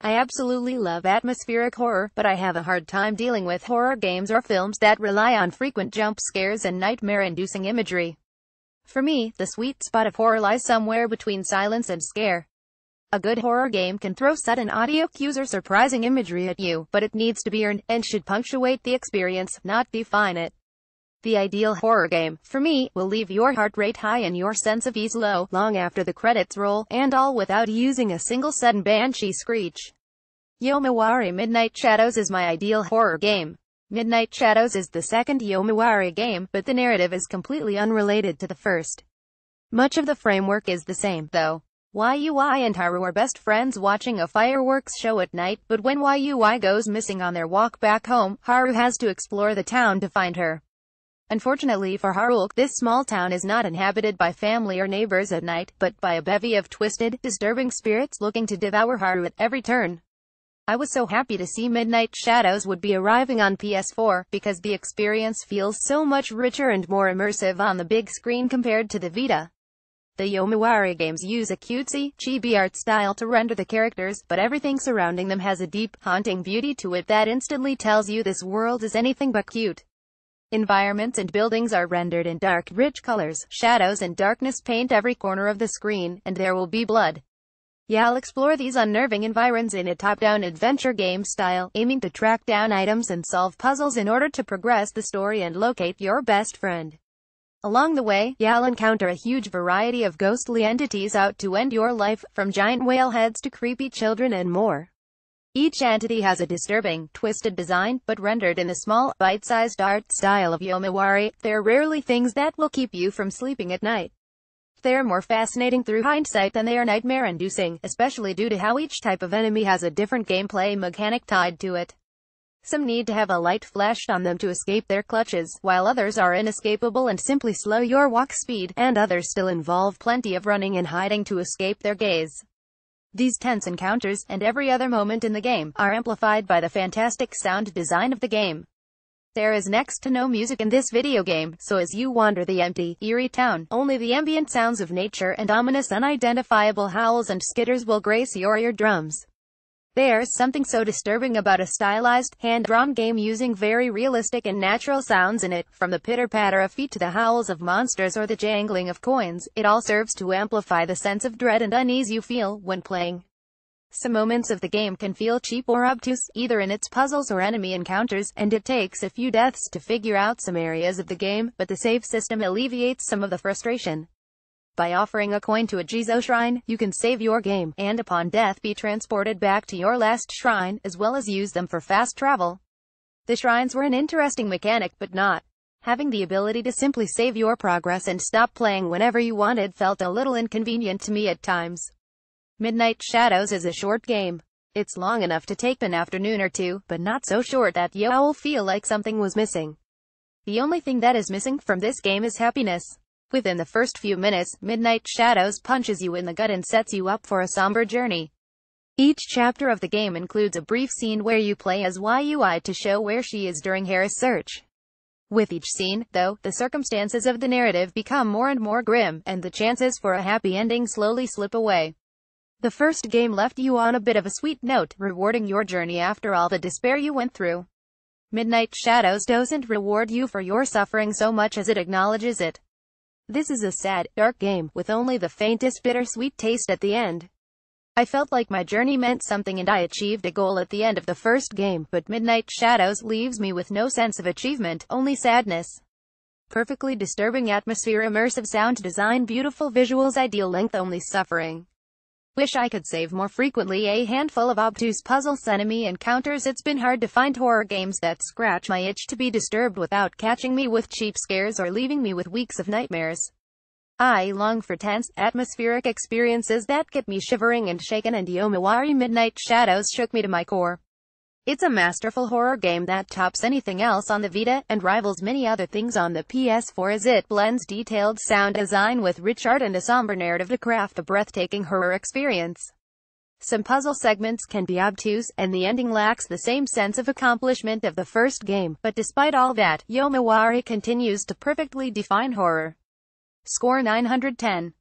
I absolutely love atmospheric horror, but I have a hard time dealing with horror games or films that rely on frequent jump scares and nightmare-inducing imagery. For me, the sweet spot of horror lies somewhere between silence and scare. A good horror game can throw sudden audio cues or surprising imagery at you, but it needs to be earned, and should punctuate the experience, not define it. The ideal horror game, for me, will leave your heart rate high and your sense of ease low, long after the credits roll, and all without using a single sudden banshee screech. Yomawari Midnight Shadows is my ideal horror game. Midnight Shadows is the second Yomawari game, but the narrative is completely unrelated to the first. Much of the framework is the same, though. YUI and Haru are best friends watching a fireworks show at night, but when YUI goes missing on their walk back home, Haru has to explore the town to find her. Unfortunately for Haru, this small town is not inhabited by family or neighbors at night, but by a bevy of twisted, disturbing spirits looking to devour Haru at every turn. I was so happy to see Midnight Shadows would be arriving on PS4, because the experience feels so much richer and more immersive on the big screen compared to the Vita. The Yomawari games use a cutesy, chibi art style to render the characters, but everything surrounding them has a deep, haunting beauty to it that instantly tells you this world is anything but cute. Environments and buildings are rendered in dark, rich colors. Shadows and darkness paint every corner of the screen, and there will be blood. You'll explore these unnerving environs in a top-down adventure game style, aiming to track down items and solve puzzles in order to progress the story and locate your best friend. Along the way, you'll encounter a huge variety of ghostly entities out to end your life, from giant whale heads to creepy children and more. Each entity has a disturbing, twisted design, but rendered in the small, bite-sized art style of Yomawari, they're rarely things that will keep you from sleeping at night. They're more fascinating through hindsight than they are nightmare-inducing, especially due to how each type of enemy has a different gameplay mechanic tied to it. Some need to have a light flashed on them to escape their clutches, while others are inescapable and simply slow your walk speed, and others still involve plenty of running and hiding to escape their gaze. These tense encounters, and every other moment in the game, are amplified by the fantastic sound design of the game. There is next to no music in this video game, so as you wander the empty, eerie town, only the ambient sounds of nature and ominous unidentifiable howls and skitters will grace your eardrums. There's something so disturbing about a stylized, hand-drawn game using very realistic and natural sounds in it, from the pitter-patter of feet to the howls of monsters or the jangling of coins, it all serves to amplify the sense of dread and unease you feel when playing. Some moments of the game can feel cheap or obtuse, either in its puzzles or enemy encounters, and it takes a few deaths to figure out some areas of the game, but the save system alleviates some of the frustration. By offering a coin to a Jizo shrine, you can save your game, and upon death be transported back to your last shrine, as well as use them for fast travel. The shrines were an interesting mechanic, but not. Having the ability to simply save your progress and stop playing whenever you wanted felt a little inconvenient to me at times. Midnight Shadows is a short game. It's long enough to take an afternoon or two, but not so short that you'll feel like something was missing. The only thing that is missing from this game is happiness. Within the first few minutes, Midnight Shadows punches you in the gut and sets you up for a somber journey. Each chapter of the game includes a brief scene where you play as YUI to show where she is during Haru's search. With each scene, though, the circumstances of the narrative become more and more grim, and the chances for a happy ending slowly slip away. The first game left you on a bit of a sweet note, rewarding your journey after all the despair you went through. Midnight Shadows doesn't reward you for your suffering so much as it acknowledges it. This is a sad, dark game, with only the faintest bittersweet taste at the end. I felt like my journey meant something and I achieved a goal at the end of the first game, but Midnight Shadows leaves me with no sense of achievement, only sadness. Perfectly disturbing atmosphere immersive sound design beautiful visuals ideal length only suffering. Wish I could save more frequently a handful of obtuse puzzles enemy encounters It's been hard to find horror games that scratch my itch to be disturbed without catching me with cheap scares or leaving me with weeks of nightmares. I long for tense, atmospheric experiences that get me shivering and shaken and Yomawari Midnight Shadows shook me to my core. It's a masterful horror game that tops anything else on the Vita, and rivals many other things on the PS4 as it blends detailed sound design with rich art and a somber narrative to craft a breathtaking horror experience. Some puzzle segments can be obtuse, and the ending lacks the same sense of accomplishment of the first game, but despite all that, Yomawari continues to perfectly define horror. Score 910